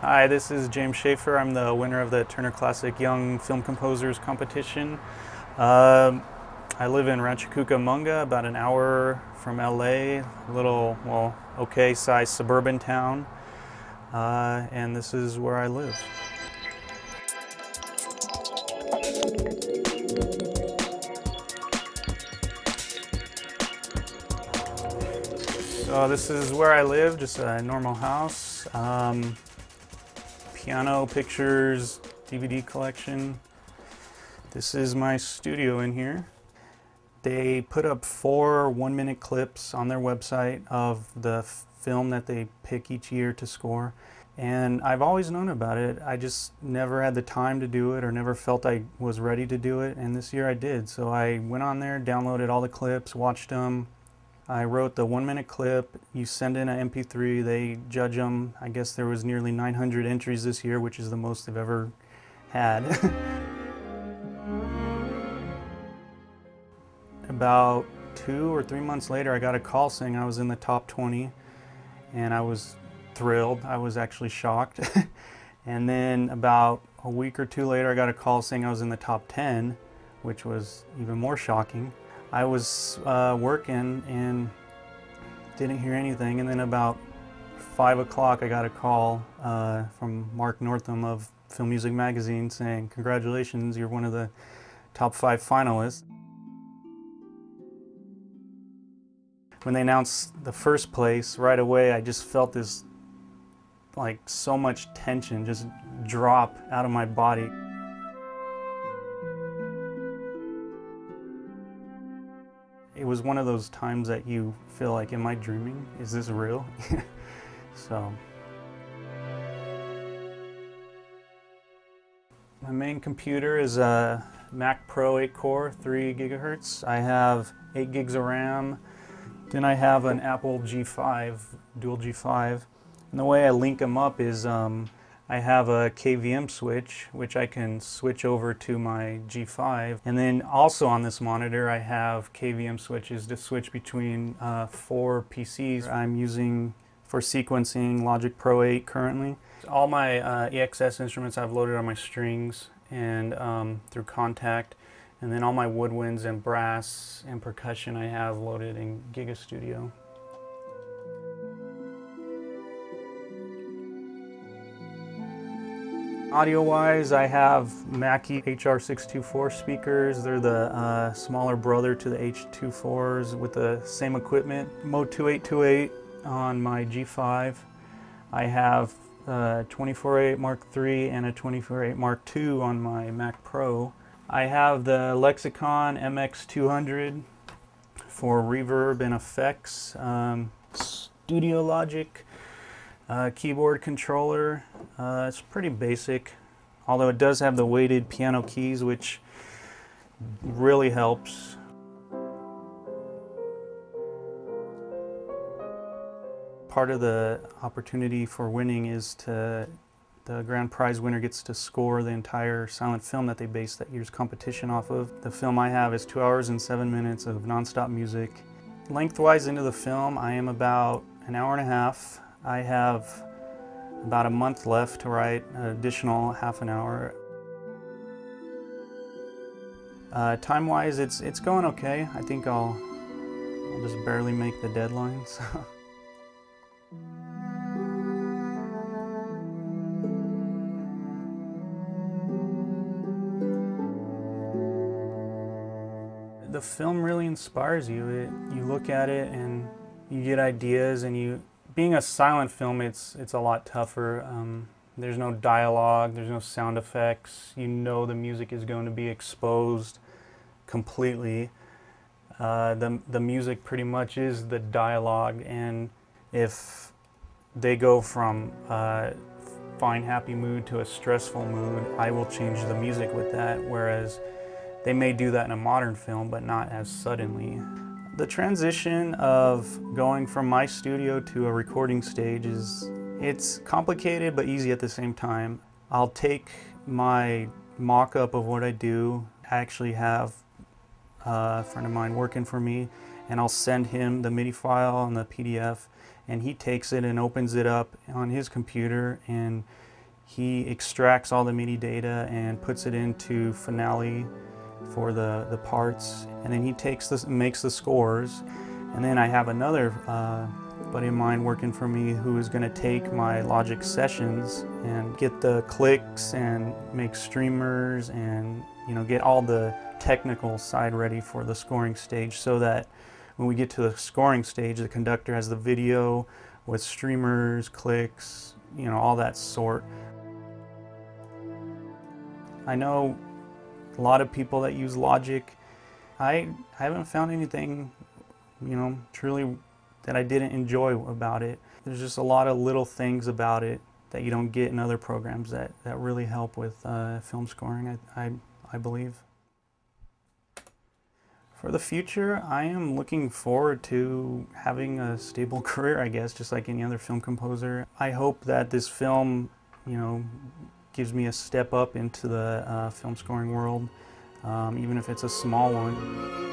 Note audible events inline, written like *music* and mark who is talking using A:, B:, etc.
A: Hi, this is James Schafer. I'm the winner of the Turner Classic Young Film Composers Competition. Um I live in Rancho Cucamonga, about an hour from LA, a little, well, okay sized suburban town. Uh, and this is where I live. So this is where I live, just a normal house. Um, piano, pictures, DVD collection. This is my studio in here. They put up four one minute clips on their website of the film that they pick each year to score. And I've always known about it. I just never had the time to do it or never felt I was ready to do it. And this year I did. So I went on there, downloaded all the clips, watched them. I wrote the one minute clip. You send in an MP3, they judge them. I guess there was nearly 900 entries this year, which is the most they've ever had. *laughs* About two or three months later, I got a call saying I was in the top 20, and I was thrilled. I was actually shocked. *laughs* and then about a week or two later, I got a call saying I was in the top 10, which was even more shocking. I was uh, working and didn't hear anything, and then about five o'clock, I got a call uh, from Mark Northam of Film Music Magazine saying, "Congratulations, you're one of the top five finalists." when they announced the first place, right away I just felt this like so much tension just drop out of my body. It was one of those times that you feel like, am I dreaming? Is this real? *laughs* so. My main computer is a Mac Pro 8 core, 3 gigahertz. I have 8 gigs of RAM, then I have an Apple G5, dual G5. And the way I link them up is um, I have a KVM switch, which I can switch over to my G5. And then also on this monitor, I have KVM switches to switch between uh, four PCs. I'm using for sequencing Logic Pro 8 currently. All my uh, EXS instruments I've loaded on my strings and um, through Kontakt. And then all my woodwinds and brass and percussion I have loaded in Giga Studio. Audio-wise, I have Mackie HR624 speakers. They're the uh, smaller brother to the H24s with the same equipment. MOTU 828 on my G5. I have a uh, 24.8 Mark III and a 24.8 Mark II on my Mac Pro. I have the Lexicon MX200 for reverb and effects, um, Studio Logic uh, keyboard controller. Uh, it's pretty basic, although it does have the weighted piano keys, which really helps. Part of the opportunity for winning is to the grand prize winner gets to score the entire silent film that they base that year's competition off of. The film I have is two hours and seven minutes of nonstop music. Lengthwise into the film, I am about an hour and a half. I have about a month left to write an additional half an hour. Uh, Time-wise, it's it's going okay. I think I'll I'll just barely make the deadlines. *laughs* the film really inspires you. It, you look at it and you get ideas and you, being a silent film, it's, it's a lot tougher. Um, there's no dialogue, there's no sound effects. You know the music is going to be exposed completely. Uh, the, the music pretty much is the dialogue and if they go from uh, fine happy mood to a stressful mood, I will change the music with that. Whereas they may do that in a modern film, but not as suddenly. The transition of going from my studio to a recording stage is, it's complicated but easy at the same time. I'll take my mock-up of what I do. I actually have a friend of mine working for me and I'll send him the MIDI file and the PDF and he takes it and opens it up on his computer and he extracts all the MIDI data and puts it into Finale for the, the parts. And then he takes this makes the scores. And then I have another uh, buddy of mine working for me who is going to take my Logic sessions and get the clicks and make streamers and you know get all the technical side ready for the scoring stage so that when we get to the scoring stage the conductor has the video with streamers, clicks, you know, all that sort. I know a lot of people that use Logic. I haven't found anything, you know, truly that I didn't enjoy about it. There's just a lot of little things about it that you don't get in other programs that, that really help with uh, film scoring, I, I, I believe. For the future, I am looking forward to having a stable *laughs* career, I guess, just like any other film composer. I hope that this film, you know, gives me a step up into the uh, film scoring world, um, even if it's a small one.